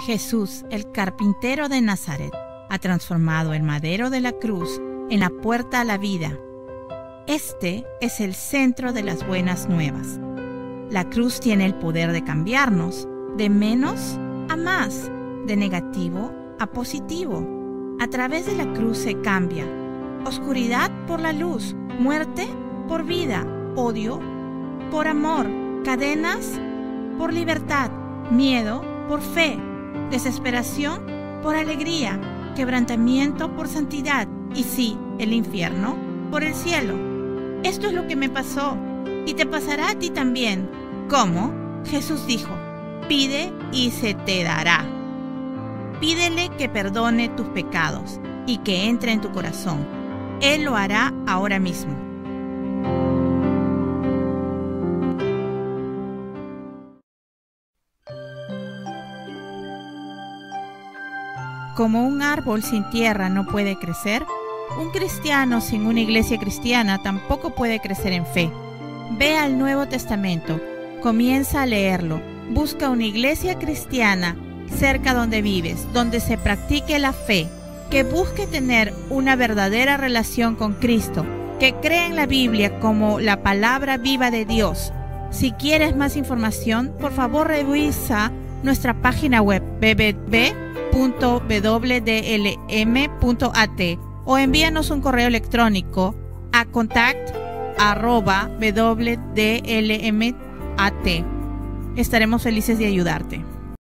Jesús, el carpintero de Nazaret, ha transformado el madero de la cruz en la puerta a la vida. Este es el centro de las buenas nuevas. La cruz tiene el poder de cambiarnos de menos a más, de negativo a positivo. A través de la cruz se cambia oscuridad por la luz, muerte por vida, odio por amor, cadenas por libertad, miedo por fe, desesperación por alegría, quebrantamiento por santidad y sí, el infierno por el cielo. Esto es lo que me pasó y te pasará a ti también. ¿Cómo? Jesús dijo, pide y se te dará. Pídele que perdone tus pecados y que entre en tu corazón. Él lo hará ahora mismo. Como un árbol sin tierra no puede crecer, un cristiano sin una iglesia cristiana tampoco puede crecer en fe. Ve al Nuevo Testamento, comienza a leerlo, busca una iglesia cristiana cerca donde vives, donde se practique la fe, que busque tener una verdadera relación con Cristo, que cree en la Biblia como la palabra viva de Dios. Si quieres más información, por favor revisa nuestra página web www.wdlm.at o envíanos un correo electrónico a contact@wdlm.at. Estaremos felices de ayudarte.